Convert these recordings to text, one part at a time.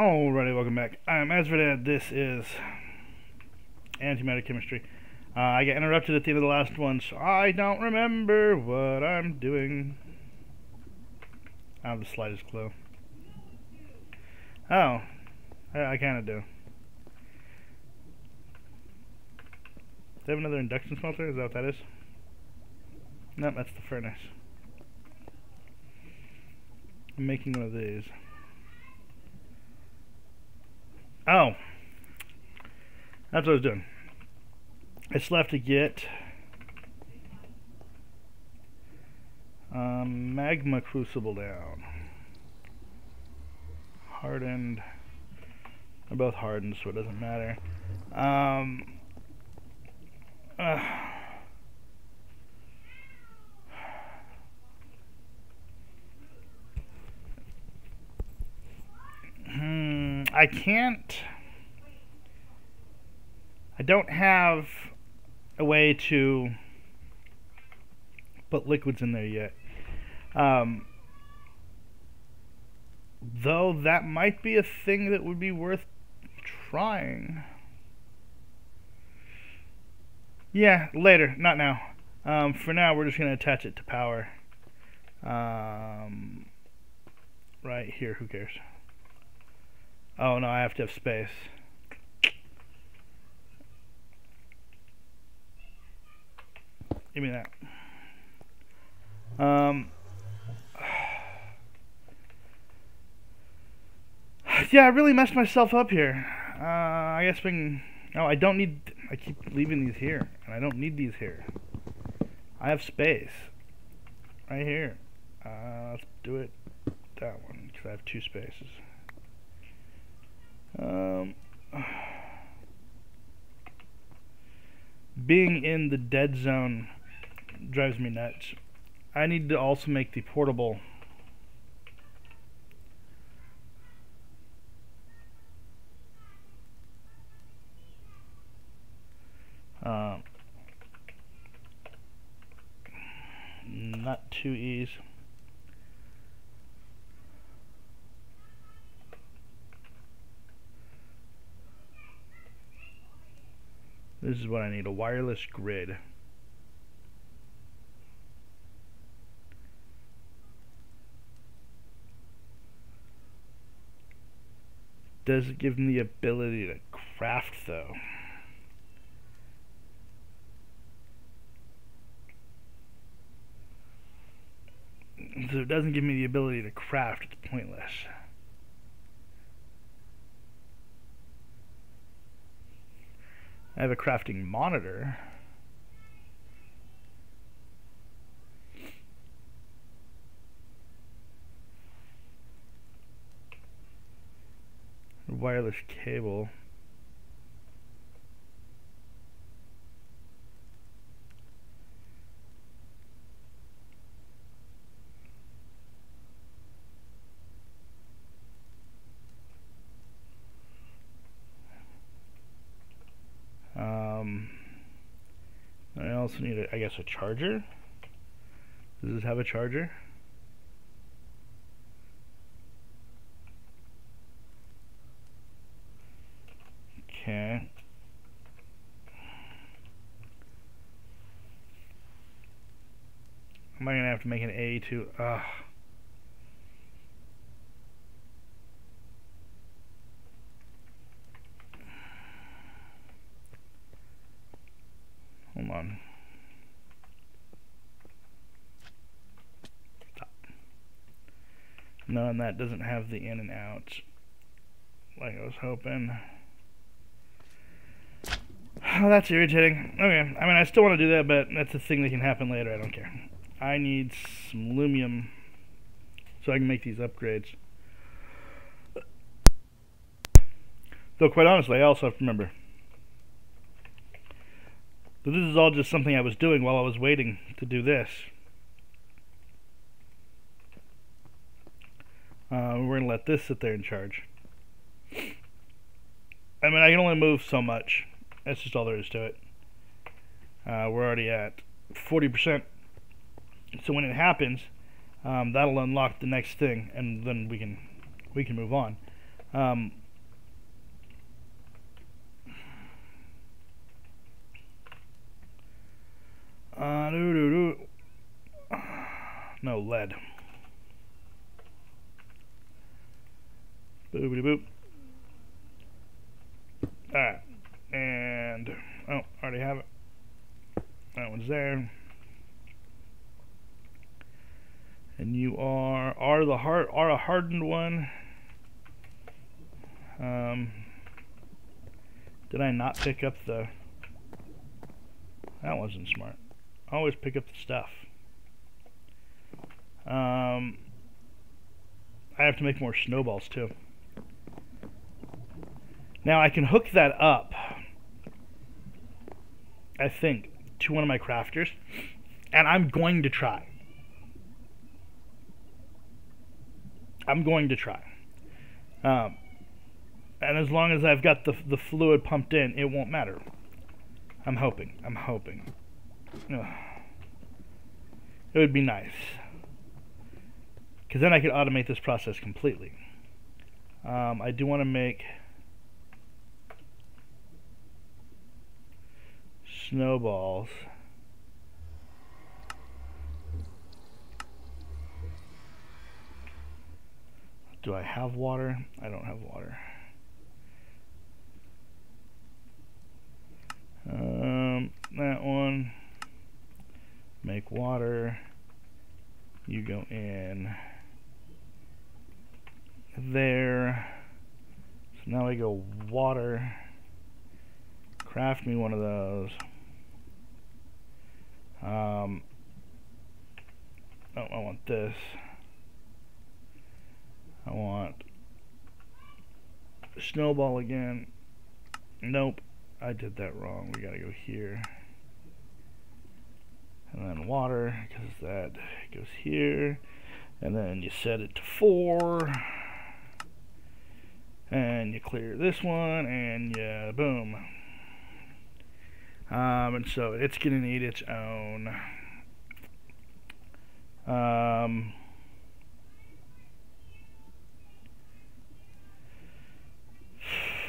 Alrighty, welcome back. I'm Asverdad. This is Antimatter Chemistry. Uh, I got interrupted at the end of the last one, so I don't remember what I'm doing. I have the slightest clue. Oh, I, I kind of do. Do they have another induction smelter? Is that what that is? No, that's the furnace. I'm making one of these. Oh. That's what I was doing. I still have to get um, magma crucible down. Hardened. They're both hardened, so it doesn't matter. Um, uh, hmm, I can't. I don't have a way to put liquids in there yet. Um, though that might be a thing that would be worth trying. Yeah, later, not now. Um, for now, we're just going to attach it to power. Um, right here, who cares? Oh no, I have to have space. Give me that. Um, yeah, I really messed myself up here. Uh, I guess we can... No, I don't need... I keep leaving these here, and I don't need these here. I have space. Right here. Uh, let's do it that one, because I have two spaces. Um... Being in the dead zone drives me nuts. I need to also make the portable uh, not two E's this is what I need a wireless grid does it give them the ability to craft though? So it doesn't give me the ability to craft, it's pointless. I have a crafting monitor. wireless cable. Um, I also need, a, I guess, a charger. Does this have a charger? Okay. Am I going to have to make an A to... Ugh. No, and that doesn't have the in and out like I was hoping. Oh, that's irritating. Okay, I mean, I still want to do that, but that's a thing that can happen later. I don't care. I need some aluminum so I can make these upgrades. Though, quite honestly, I also have to remember that this is all just something I was doing while I was waiting to do this. Uh, we're going to let this sit there and charge. I mean, I can only move so much. That's just all there is to it. Uh, we're already at 40%. So when it happens, um, that'll unlock the next thing, and then we can we can move on. Um, uh, doo -doo -doo. No, lead. Boopity boop. Alright. And, oh, already have it. That one's there. And you are, are the hard, are a hardened one. Um, did I not pick up the, that wasn't smart. I always pick up the stuff. Um, I have to make more snowballs too. Now I can hook that up, I think, to one of my crafters, and I'm going to try. I'm going to try. Um, and as long as I've got the, the fluid pumped in, it won't matter. I'm hoping. I'm hoping. Ugh. It would be nice. Because then I could automate this process completely. Um, I do want to make snowballs. Do I have water? I don't have water. Um, that one. Make water. You go in there. So now I go water. Craft me one of those. Um, oh, I want this. I want snowball again. Nope, I did that wrong. We gotta go here. And then water, because that goes here. And then you set it to four. And you clear this one, and you boom. Um, and so it's going to need its own. Um,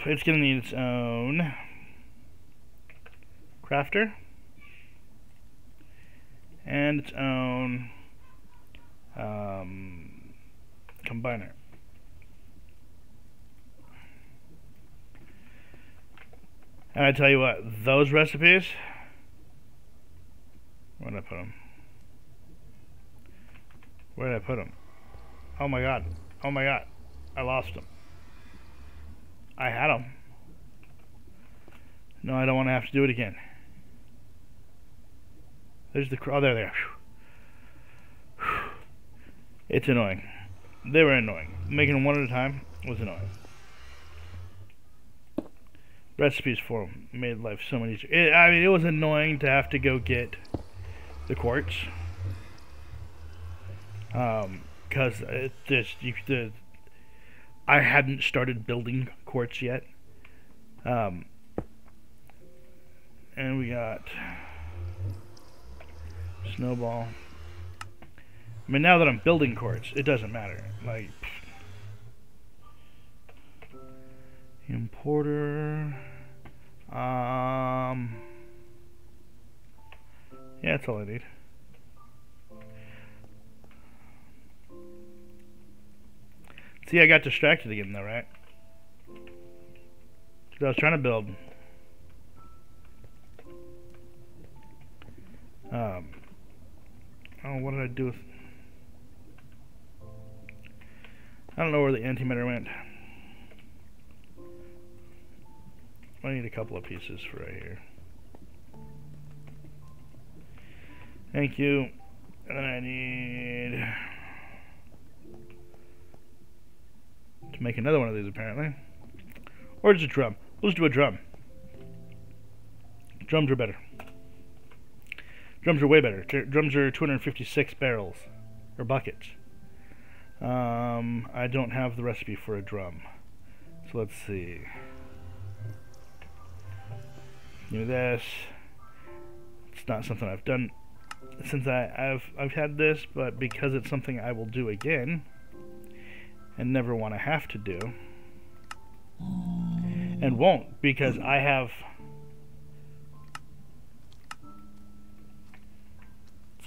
it's going to need its own crafter and its own um, combiner. And I tell you what, those recipes, where did I put them? Where did I put them? Oh my god. Oh my god. I lost them. I had them. No, I don't want to have to do it again. There's the, oh, there they are. It's annoying. They were annoying. Making them one at a time was annoying recipes for them made life so much easier. It, I mean, it was annoying to have to go get the quartz. Um, cause it just you the I hadn't started building quartz yet. Um, and we got snowball. I mean, now that I'm building quartz, it doesn't matter. Like importer. Um, yeah, that's all I need. See, I got distracted again though, right? I was trying to build. Um, oh, what did I do with... I don't know where the antimatter went. I need a couple of pieces for right here. Thank you. And I need to make another one of these apparently. Or just a drum. Let's do a drum. Drums are better. Drums are way better. Drums are 256 barrels or buckets. Um, I don't have the recipe for a drum. So let's see this. It's not something I've done since I, have I've had this, but because it's something I will do again and never want to have to do. and won't because I have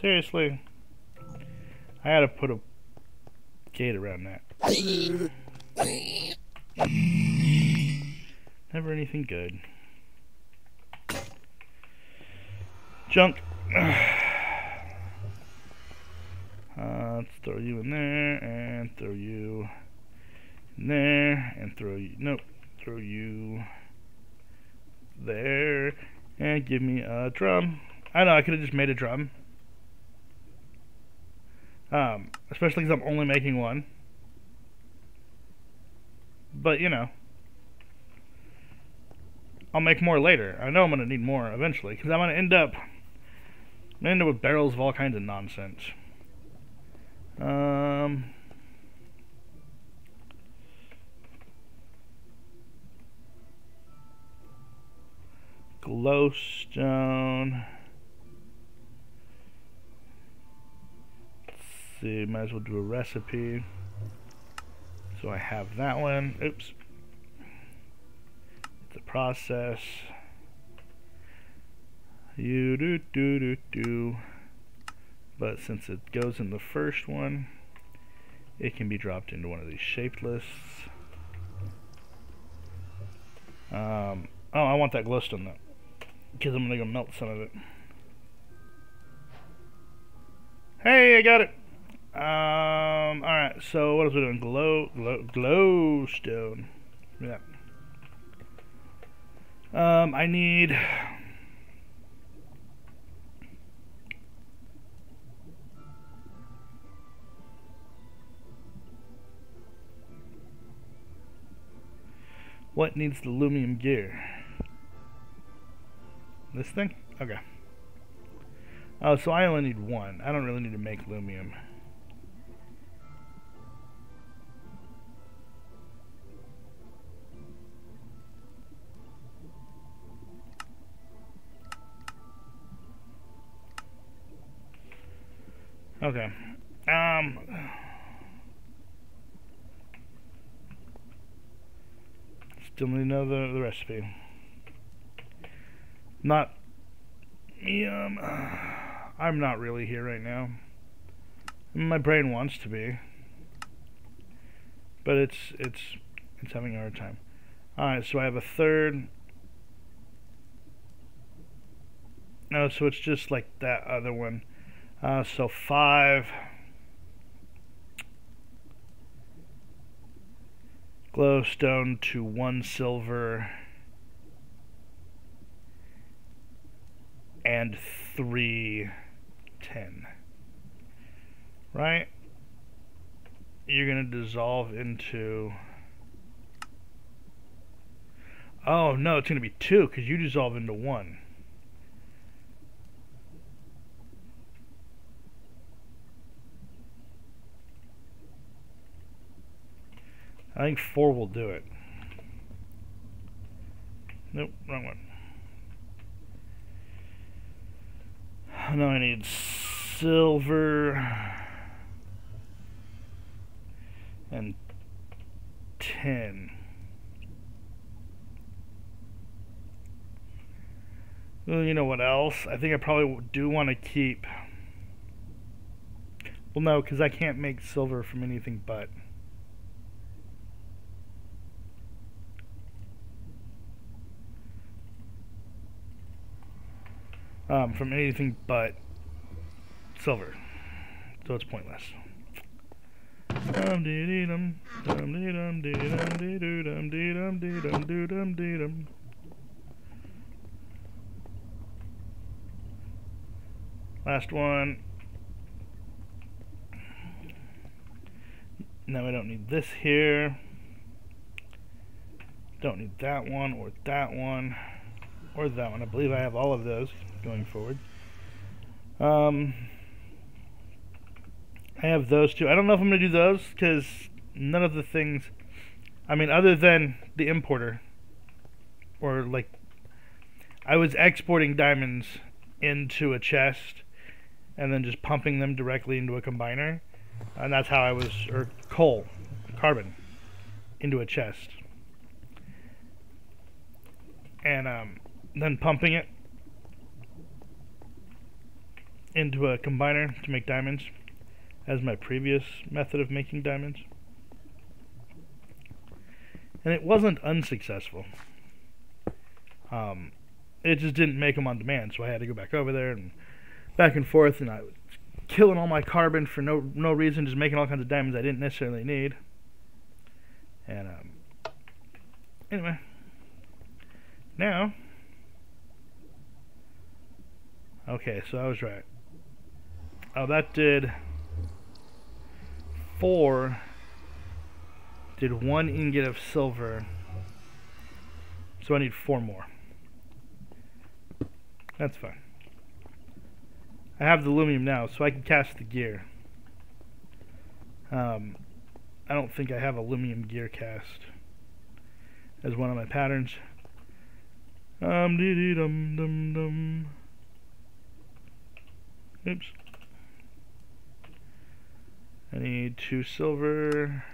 seriously I gotta put a gate around that. Never anything good. Junk. Uh, let's throw you in there and throw you in there and throw you. Nope. Throw you there and give me a drum. I know I could have just made a drum. Um, especially because I'm only making one. But you know, I'll make more later. I know I'm gonna need more eventually because I'm gonna end up, Gonna end up with barrels of all kinds of nonsense. Um, glowstone. Let's see, might as well do a recipe. So I have that one. Oops. The process. You do do do do. But since it goes in the first one it can be dropped into one of these shaped lists. Um, oh I want that glowstone though because I'm gonna go melt some of it. Hey I got it. Um, alright so what are we doing? Glow, glow glowstone. Yeah. Um, I need What needs the lumium gear? This thing? Okay. Oh, so I only need one. I don't really need to make lumium. Okay. Um... Still need know the, recipe. Not, um, I'm not really here right now. My brain wants to be, but it's it's it's having a hard time. All right, so I have a third. No, so it's just like that other one. Uh, so five. Glowstone to one silver and three ten. Right? You're going to dissolve into. Oh, no, it's going to be two because you dissolve into one. I think four will do it. Nope, wrong one. Now I need silver and ten. Well, you know what else? I think I probably do want to keep. Well, no, because I can't make silver from anything but. Um, from anything but silver. So it's pointless. Last one. Now I don't need this here. Don't need that one or that one or that one. I believe I have all of those going forward. Um, I have those two. I don't know if I'm going to do those because none of the things, I mean, other than the importer, or like, I was exporting diamonds into a chest and then just pumping them directly into a combiner. And that's how I was, or coal, carbon, into a chest. and um, then pumping it into a combiner to make diamonds as my previous method of making diamonds. And it wasn't unsuccessful. Um, it just didn't make them on demand, so I had to go back over there and back and forth, and I was killing all my carbon for no no reason, just making all kinds of diamonds I didn't necessarily need. And um, anyway, now, okay, so I was right. Oh, that did four. Did one ingot of silver. So I need four more. That's fine. I have the aluminum now, so I can cast the gear. Um, I don't think I have a aluminum gear cast as one of my patterns. Um, dee dee dum dum dum. Oops. I need two silver.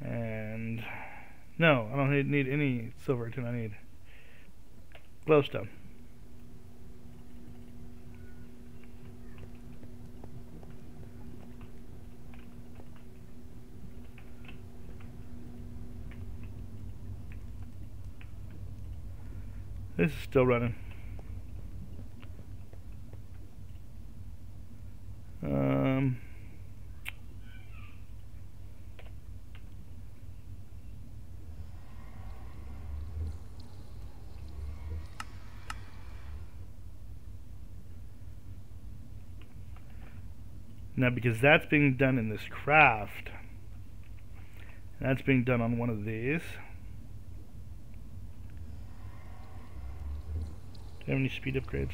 And no, I don't need, need any silver tin. I need glowstone. This is still running. Um, now, because that's being done in this craft, that's being done on one of these. Do you have any speed upgrades?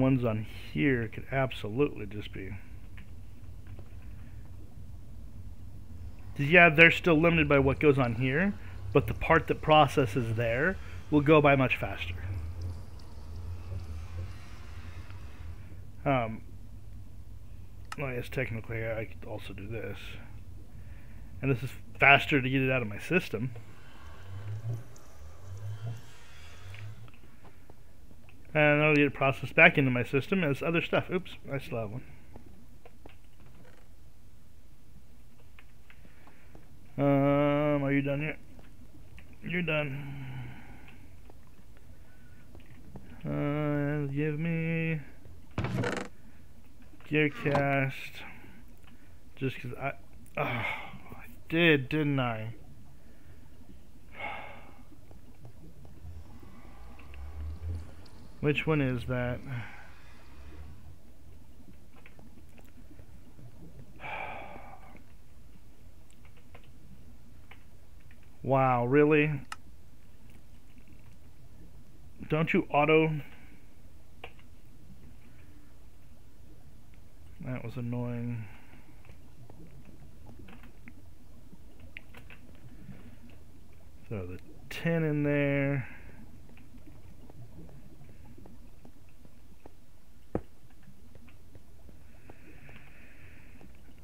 Ones on here could absolutely just be... Yeah, they're still limited by what goes on here, but the part that processes there will go by much faster. Um, well, I guess technically I could also do this. And this is faster to get it out of my system. And I'll get it processed back into my system as other stuff. Oops, I still have one. Um, are you done yet? You're done. Uh, give me Gearcast. Just because I... Oh, I did, didn't I? Which one is that? Wow, really? Don't you auto That was annoying. Throw the 10 in there.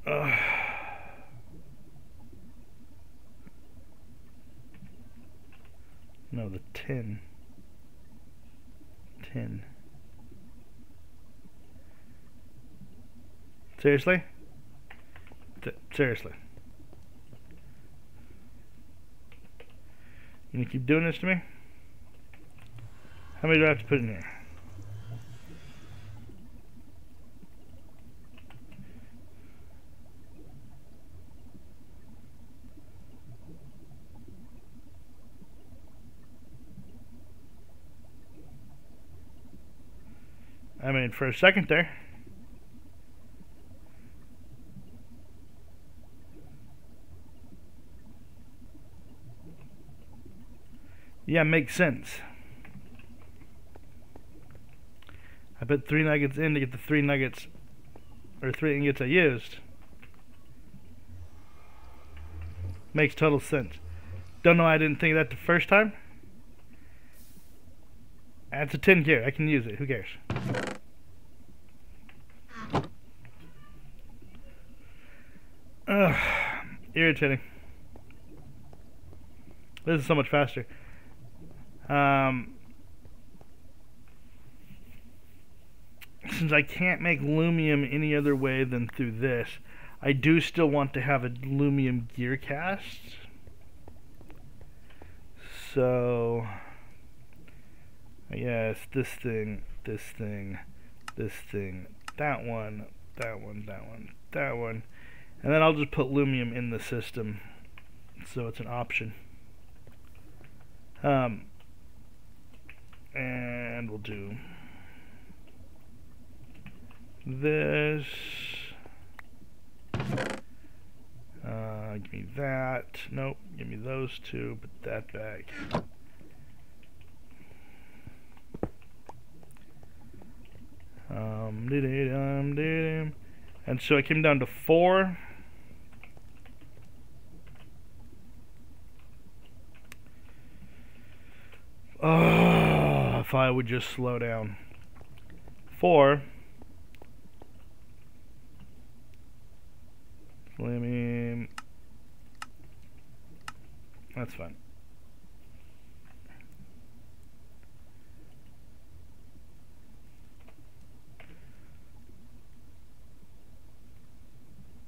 Uh. No, the 10. 10. Seriously? seriously. You gonna keep doing this to me? How many do I have to put in here? For a second there. Yeah, makes sense. I put three nuggets in to get the three nuggets, or three ingots I used. Makes total sense. Don't know why I didn't think of that the first time. That's a tin gear. I can use it. Who cares? Ugh. Irritating. This is so much faster. Um, since I can't make Lumium any other way than through this, I do still want to have a Lumium gear cast. So, yes, this thing, this thing, this thing, that one, that one, that one, that one. And then I'll just put Lumium in the system so it's an option. Um, and we'll do this. Uh, give me that. Nope, give me those two, put that back. Um, and so I came down to four. Oh, if I would just slow down. Four. Let me. That's fine.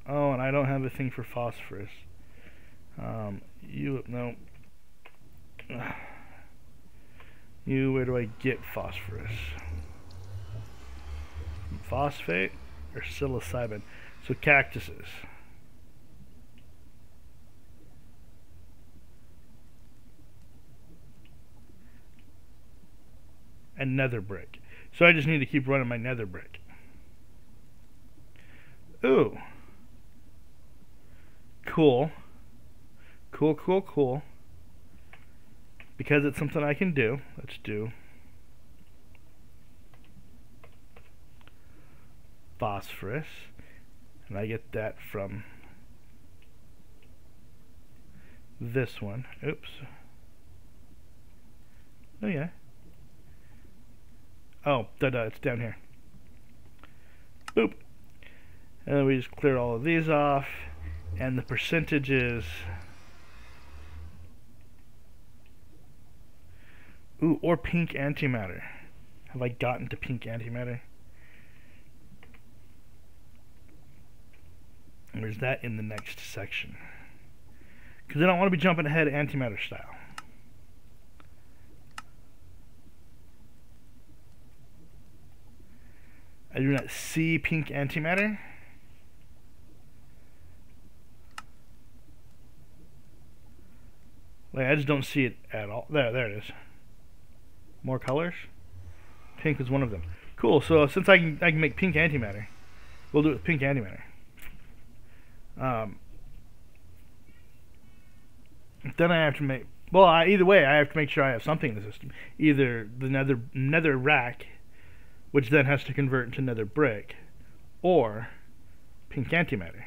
Oh, and I don't have a thing for phosphorus. Um, you, no. You, where do I get phosphorus? Phosphate or psilocybin? So cactuses. And nether brick. So I just need to keep running my nether brick. Ooh. Cool. Cool, cool, cool because it's something I can do, let's do phosphorus, and I get that from this one. Oops. Oh yeah. Oh, da da, it's down here. Boop. And then we just clear all of these off, and the percentages Ooh, or pink antimatter. Have I gotten to pink antimatter? Where's that in the next section? Because I don't want to be jumping ahead antimatter style. I do not see pink antimatter. Like, I just don't see it at all. There, there it is more colors. Pink is one of them. Cool. So since I can I can make pink antimatter, we'll do it with pink antimatter. Um, then I have to make well. I, either way, I have to make sure I have something in the system. Either the nether nether rack, which then has to convert into nether brick, or pink antimatter.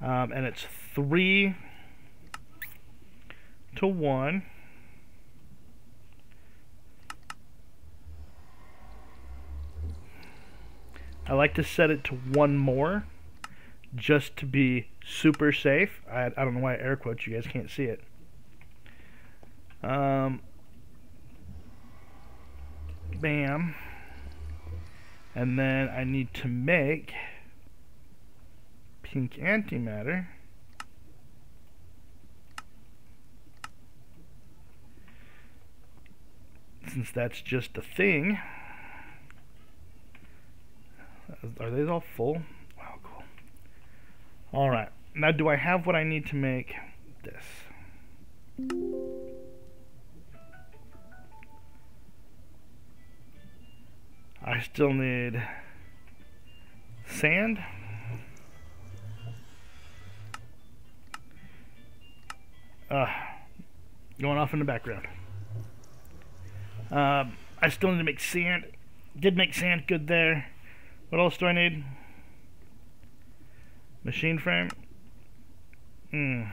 Um, and it's three to one. I like to set it to one more just to be super safe. I, I don't know why I air quotes, you guys can't see it. Um, bam. And then I need to make pink antimatter. Since that's just a thing. Are these all full? Wow, cool. Alright. Now, do I have what I need to make this? I still need sand. Uh, going off in the background. Um, I still need to make sand. Did make sand good there. What else do I need? Machine frame? Hmm.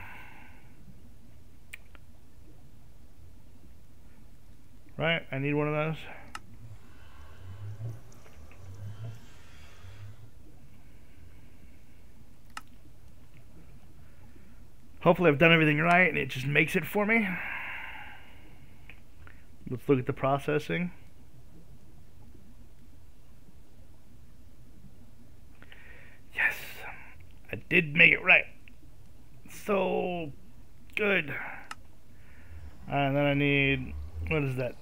Right? I need one of those. Hopefully I've done everything right and it just makes it for me. Let's look at the processing. Yes, I did make it right. So good. And then I need, what is that?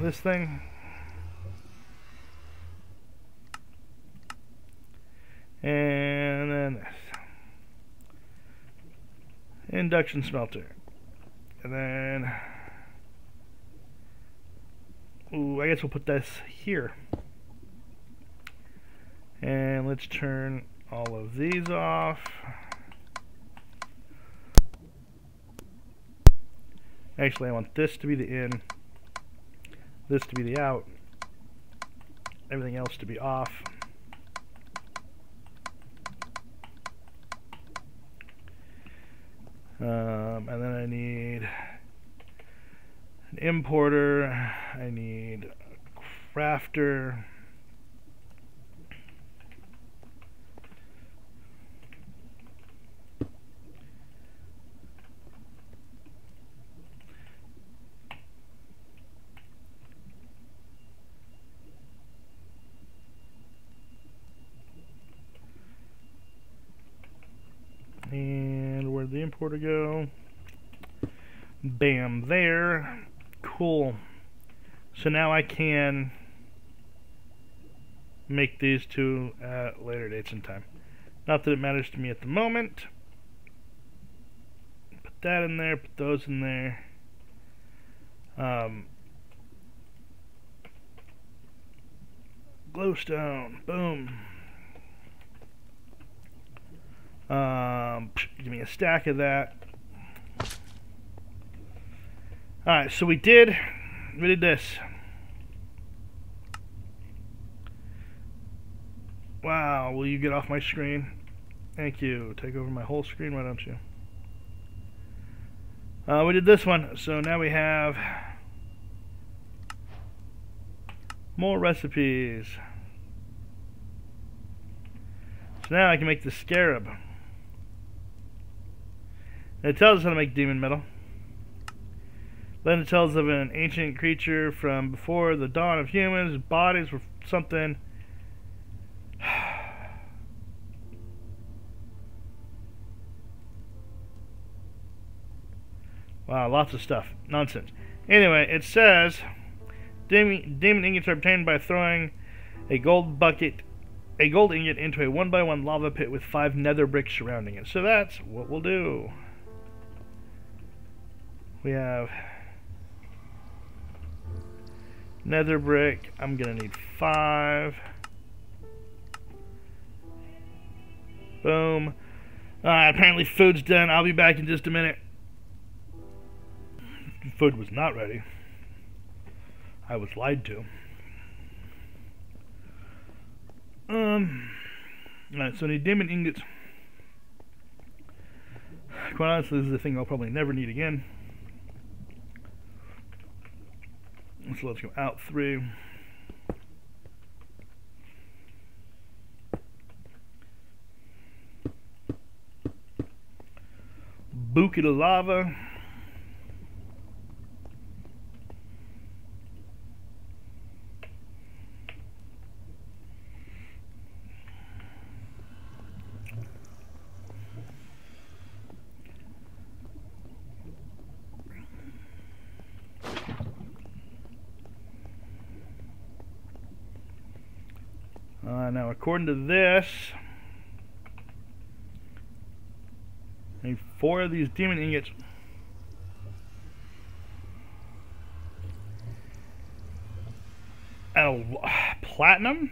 This thing. And then this induction smelter. And then, ooh, I guess we'll put this here. And let's turn all of these off. Actually, I want this to be the in, this to be the out, everything else to be off. Um, and then I need an importer. I need a crafter. Go? Bam, there. Cool. So now I can make these two at later dates and time. Not that it matters to me at the moment. Put that in there, put those in there. Um, glowstone, boom. Um, give me a stack of that. Alright, so we did, we did this. Wow, will you get off my screen? Thank you. Take over my whole screen, why don't you? Uh, we did this one, so now we have more recipes. So now I can make the scarab. It tells us how to make demon metal. Then it tells of an ancient creature from before the dawn of humans. Bodies were something. wow, lots of stuff. Nonsense. Anyway, it says demon, demon ingots are obtained by throwing a gold bucket a gold ingot into a one by one lava pit with five nether bricks surrounding it. So that's what we'll do. We have nether brick. I'm gonna need five. Boom. Uh, apparently food's done. I'll be back in just a minute. Food was not ready. I was lied to. Um. Alright, so I need diamond ingots. Quite honestly, this is a thing I'll probably never need again. So let's go out through. Bucket of lava. Uh, now, according to this, need four of these demon ingots. Oh, platinum?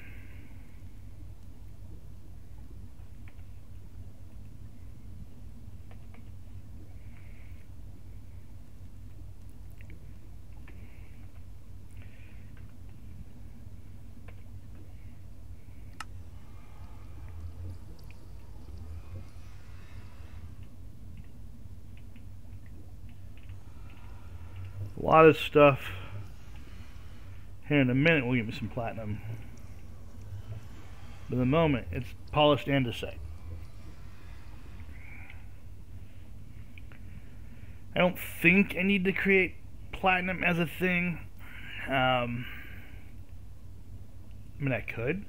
Lot of stuff. Here in a minute we'll give me some platinum. But at the moment, it's polished andesite. I don't think I need to create platinum as a thing. Um, I mean, I could.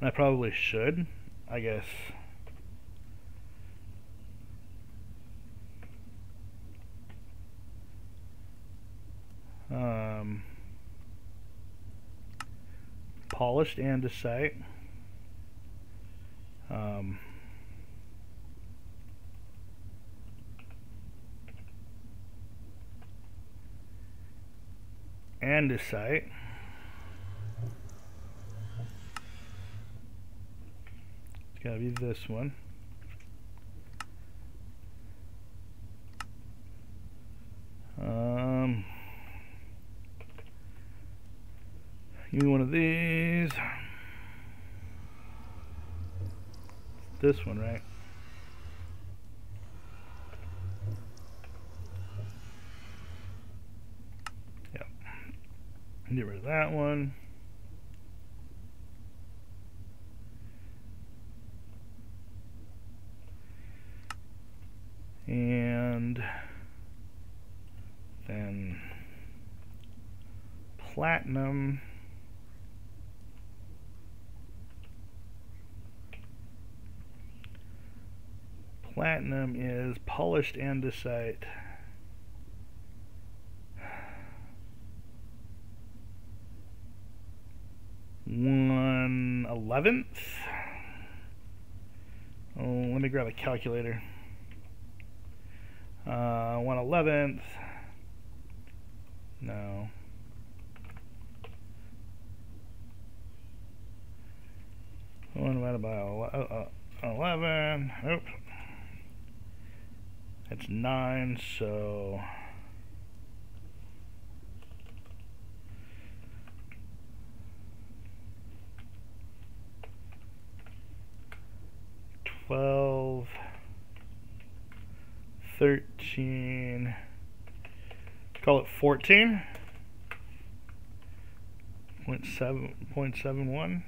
I probably should, I guess. Um, polished andesite. Um, andesite. It's gotta be this one. Um, give me one of these. This one, right? Get rid of that one. And then platinum. Platinum is polished andesite. one eleventh. Oh, let me grab a calculator. Uh, one eleventh. No. One divided by uh, uh, eleven. Oops. That's nine. So. 12, 13, call it 14, 0.7, 0.71,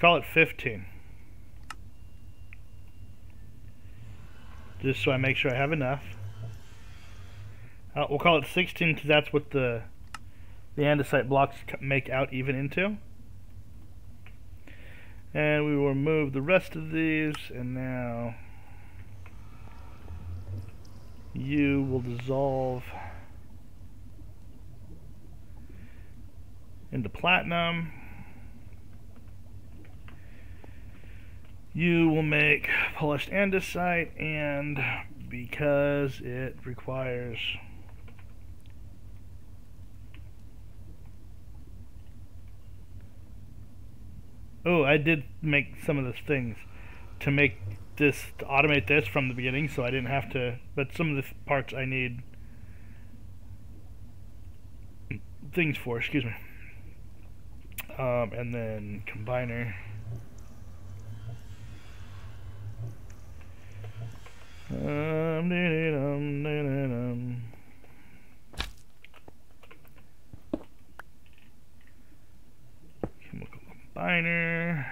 call it 15. Just so I make sure I have enough. Uh, we'll call it 16 because that's what the the andesite blocks make out even into and we will remove the rest of these and now you will dissolve into platinum you will make polished andesite and because it requires Oh, I did make some of those things to make this, to automate this from the beginning, so I didn't have to, but some of the parts I need things for, excuse me. Um, and then combiner. Um, combiner.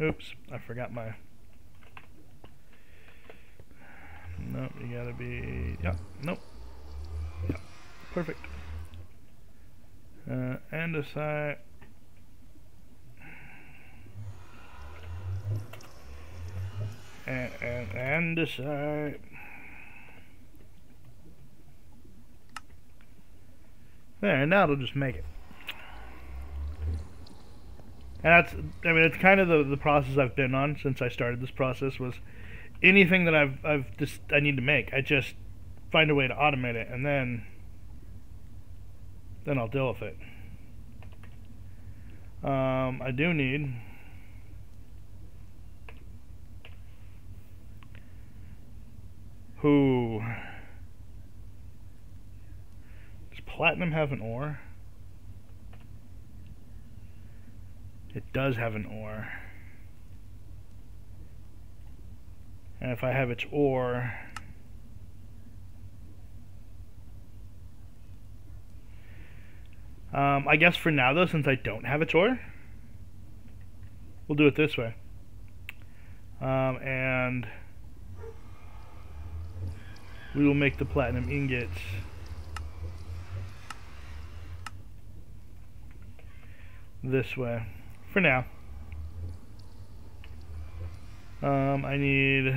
Oops, I forgot my. Nope, you gotta be. Yep, nope. Yep, perfect. Uh, andesite. And, and andesite. There, now it'll just make it. And that's, I mean, it's kind of the, the process I've been on since I started this process was anything that I've, I've just, I need to make, I just find a way to automate it and then, then I'll deal with it. Um, I do need Who? Does platinum have an ore? It does have an ore. And if I have its ore, um, I guess for now though, since I don't have its ore, we'll do it this way. Um, and we will make the platinum ingots this way for now. Um, I need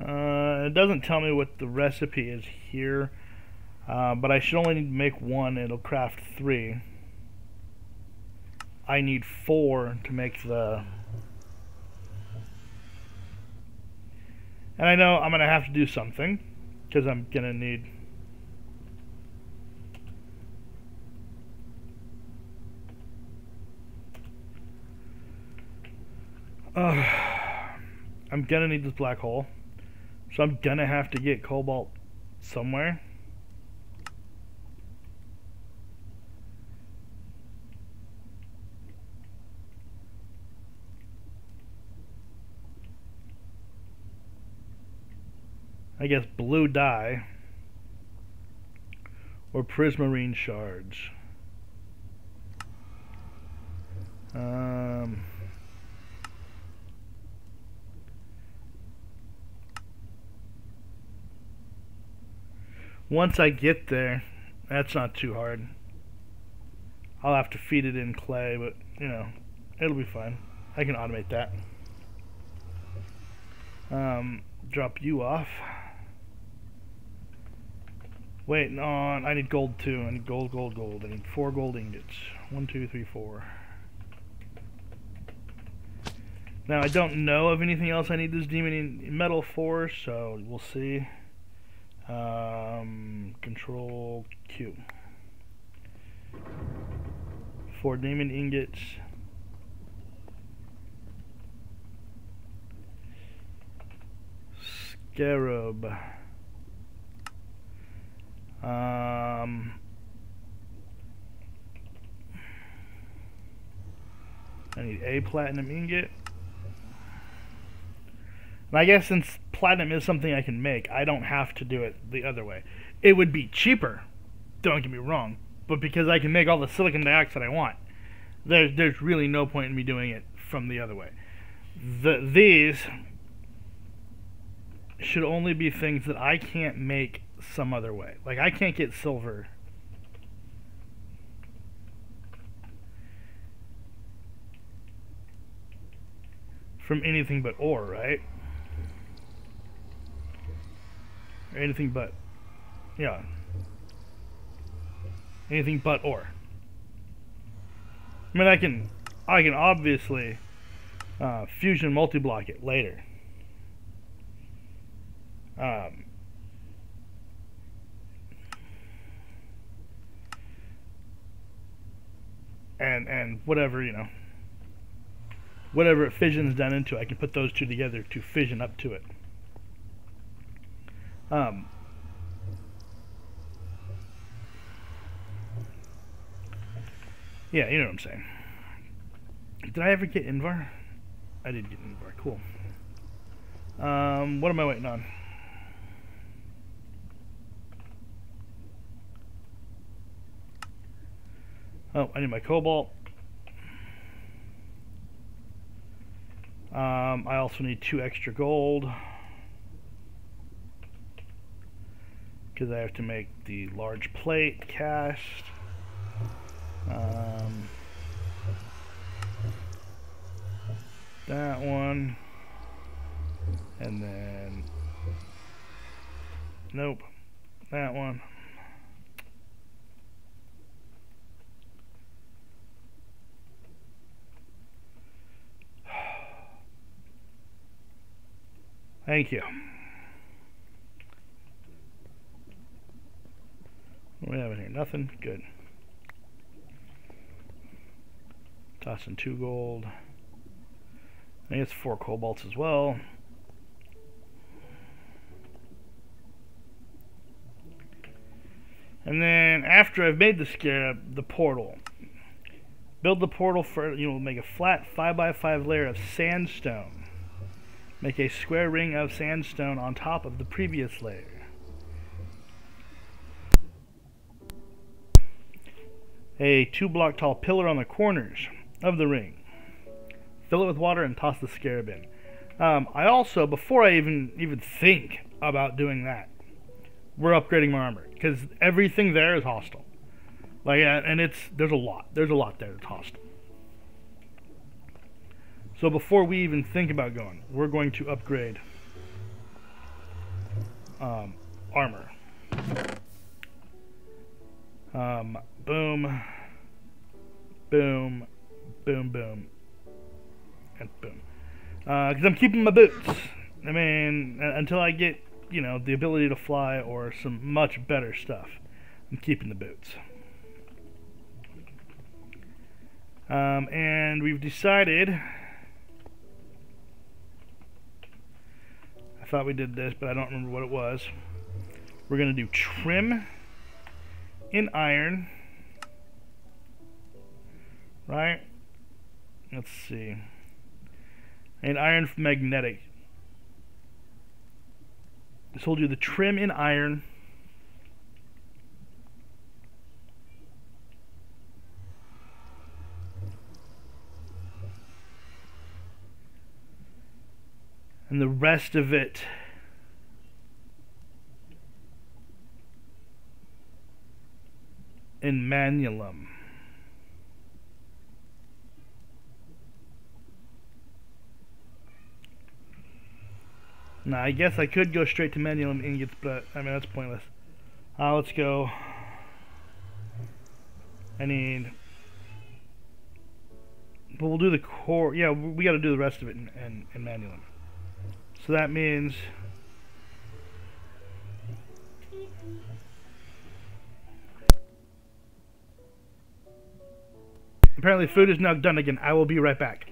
uh, it doesn't tell me what the recipe is here, uh, but I should only need to make one. It'll craft three. I need four to make the And I know I'm going to have to do something because I'm going to need uh, I'm going to need this black hole. So I'm going to have to get cobalt somewhere. I guess blue dye or prismarine shards. Um, once I get there, that's not too hard. I'll have to feed it in clay, but you know, it'll be fine. I can automate that. Um, drop you off. Wait, no, I need gold too. I need gold, gold, gold. I need four gold ingots. One, two, three, four. Now, I don't know of anything else I need this demon metal for, so we'll see. Um, control Q. Four demon ingots. Scarab. Um, I need a platinum ingot. And I guess since platinum is something I can make, I don't have to do it the other way. It would be cheaper, don't get me wrong, but because I can make all the silicon dioxide I want, there's, there's really no point in me doing it from the other way. The, these should only be things that I can't make some other way. Like I can't get silver. From anything but ore, right? Or anything but, yeah. Anything but ore. I mean, I can, I can obviously uh, fusion multi-block it later. Um, and and whatever you know whatever it fissions down into I can put those two together to fission up to it. Um, yeah you know what I'm saying. Did I ever get Invar? I did get Invar. Cool. Um, what am I waiting on Oh, I need my cobalt. Um, I also need two extra gold. Because I have to make the large plate cast. Um, that one. And then... Nope. That one. Thank you. What do we have in here? Nothing? Good. Tossing two gold. I guess four cobalts as well. And then after I've made the scarab, uh, the portal. Build the portal for, you know, make a flat 5 by 5 layer of sandstone Make a square ring of sandstone on top of the previous layer. A two block tall pillar on the corners of the ring. Fill it with water and toss the scarab in. Um, I also, before I even even think about doing that, we're upgrading my armor because everything there is hostile. Like, and it's there's a lot. There's a lot there that's hostile. So before we even think about going, we're going to upgrade um, armor. Um, boom, boom, boom, boom, and boom. Because uh, I'm keeping my boots. I mean, until I get, you know, the ability to fly or some much better stuff, I'm keeping the boots. Um, and we've decided. Thought we did this, but I don't remember what it was. We're going to do trim in iron. Right? Let's see. And iron magnetic. This will do the trim in iron. And the rest of it in Manyullyn. Now, I guess I could go straight to Manyullyn ingots, but I mean, that's pointless. Uh, let's go. I need. But we'll do the core. Yeah, we got to do the rest of it in, in, in Manyullyn. So that means apparently food is now done again. I will be right back.